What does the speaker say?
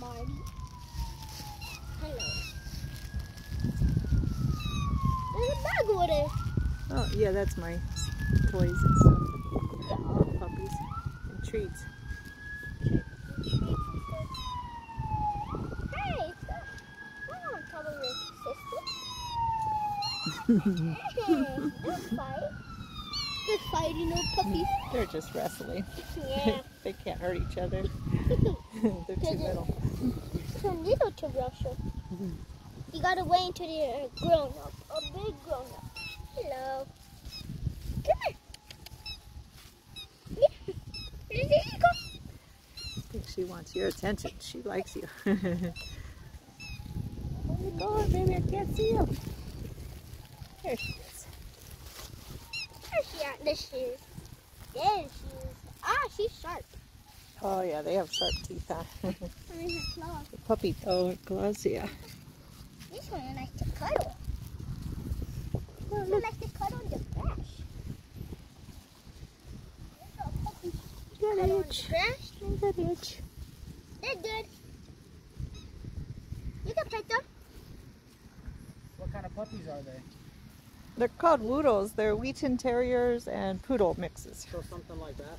Marty. Hello. There's a bag over there. Oh, yeah, that's my toys and stuff. Puppies and treats. Hey, it's I'm on top of your sister. hey, don't fight. They're fighting, no puppies. They're just wrestling. Yeah. they can't hurt each other. They're too little. So little to Russia. You gotta wait until they're grown up, a big grown up. Hello. Come here. Yeah. There you go. I think she wants your attention. She likes you. Where you going, baby? I can't see you. There she is. There she at the shoes. There she is. Ah, she's sharp. Oh, yeah, they have sharp teeth, huh? I mean her claws. the puppy oh, claws, yeah. This one likes to cuddle. This one likes to cuddle the grass. Little puppy Good cuddle on itch. the grass. Good itch. They're good. You can pet them. What kind of puppies are they? They're called Whoodles. They're Wheaten Terriers and Poodle mixes. So something like that?